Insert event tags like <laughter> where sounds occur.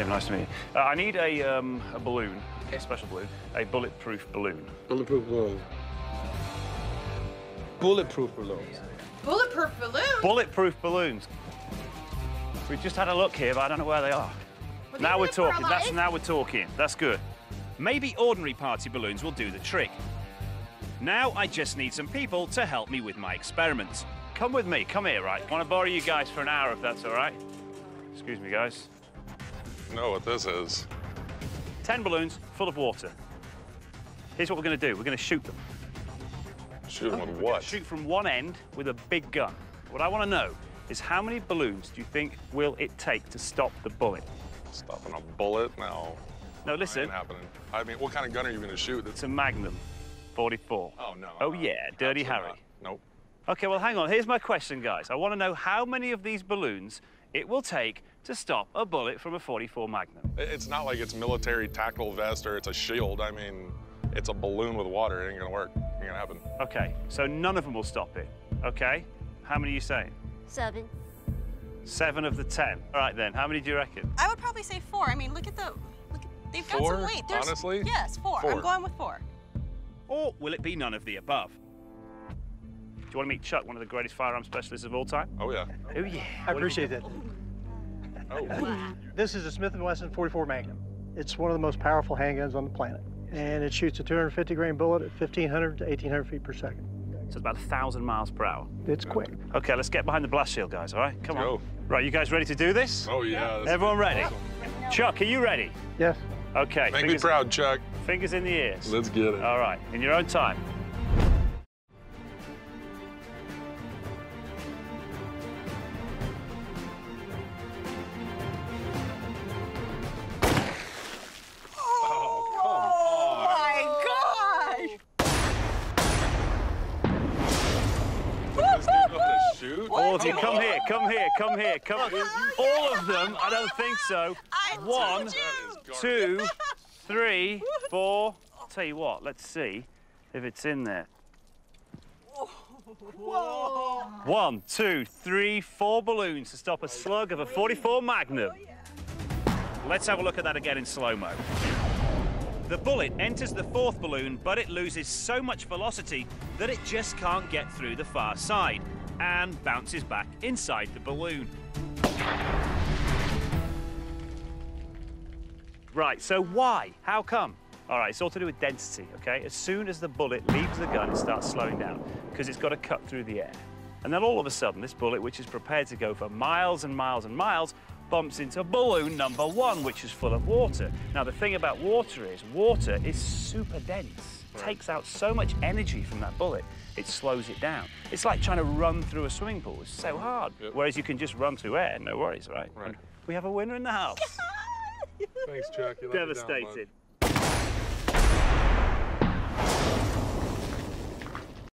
Tim. Nice to meet you. Uh, I need a, um, a balloon, a special balloon, a bulletproof balloon. Bulletproof balloon. Bulletproof balloons. Bulletproof balloon? Bulletproof balloons. We've just had a look here, but I don't know where they are. Well, now we're in for our talking. That's now we're talking. That's good. Maybe ordinary party balloons will do the trick. Now I just need some people to help me with my experiment. Come with me. Come here, right? Want to borrow you guys for an hour, if that's all right? Excuse me, guys. Know what this is. Ten balloons full of water. Here's what we're going to do. We're going to shoot them. Shoot 'em with what? Shoot from one end with a big gun. What I want to know is how many balloons do you think will it take to stop the bullet? Stopping a bullet? No. No, listen. happening. I mean, what kind of gun are you going to shoot? That's It's a Magnum 44. oh no. Oh, yeah, Dirty Harry. not. Nope. Okay, well, hang on. Here's my question, guys. I want to know how many of these balloons it will take to stop a bullet from a 44 Magnum. It's not like it's military tactical vest or it's a shield. I mean, it's a balloon with water. It ain't gonna work. It Ain't gonna happen. Okay, so none of them will stop it. Okay? How many are you saying? Seven. Seven of the ten. All right, then. How many do you reckon? I would probably say four. I mean, look at the, look at, they've got Four? some weight. There's, Honestly? Yes, four. Four. I'm going with four. Or will it be none of the above? Do you want to meet Chuck, one of the greatest firearm specialists of all time? Oh yeah. Oh, yeah. I appreciate that. Oh. This is a Smith & Wesson 44 Magnum. It's one of the most powerful handguns on the planet. And it shoots a 250 grain bullet at 1,500 to 1,800 feet per second. So it's about a thousand miles per hour. It's quick. Okay, let's get behind the blast shield, guys, all right? Come on. Go. Right, you guys ready to do this? Oh yeah. this- Everyone ready? Chuck, are you ready? Yes. Okay. Make me proud, Chuck. Fingers in the ears. Let's get it. All right, in your own time. Of you, come here, come here, come here, come. All of them? I don't think so. One, two, <laughs> three, four. I'll tell you what. Let's see if it's in there. One, two, three, four balloons to stop a slug of a 44 Magnum. Let's have a look at that again in slow-mo. The bullet enters the fourth balloon, but it loses so much velocity that it just can't get through the far side and bounces back inside the balloon. Right, so why? How come? All right, it's all to do with density, okay? As soon as the bullet leaves the gun, it starts slowing down because it's got to cut through the air. And then all of a sudden, this bullet, which is prepared to go for miles and miles and miles, bumps into balloon number one, which is full of water. Now, the thing about water is, water is super dense. Takes out so much energy from that bullet, it slows it down. It's like trying to run through a swimming pool. It's so hard. Yep. Whereas you can just run through air, no worries, right? Right. And we have a winner in the house. <laughs> Thanks, Chuck. Down. Devastated.